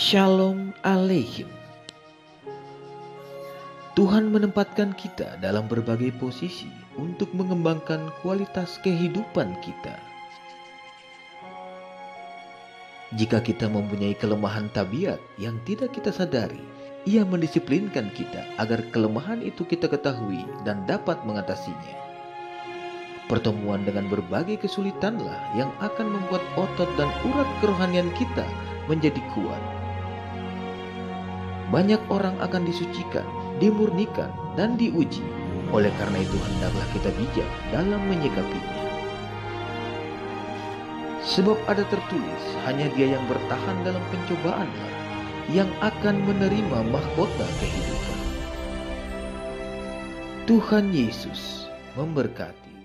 Shalom Aleichem. Tuhan menempatkan kita dalam berbagai posisi untuk mengembangkan kualitas kehidupan kita. Jika kita mempunyai kelemahan tabiat yang tidak kita sadari, Ia mendisiplinkan kita agar kelemahan itu kita ketahui dan dapat mengatasinya. Pertemuan dengan berbagai kesulitanlah yang akan membuat otot dan urat kerohanian kita menjadi kuat. Banyak orang akan disucikan, dimurnikan, dan diuji. Oleh karena itu hendaklah kita bijak dalam menyikapinya. Sebab ada tertulis, hanya dia yang bertahan dalam pencobaanlah yang akan menerima mahkota kehidupan. Tuhan Yesus memberkati.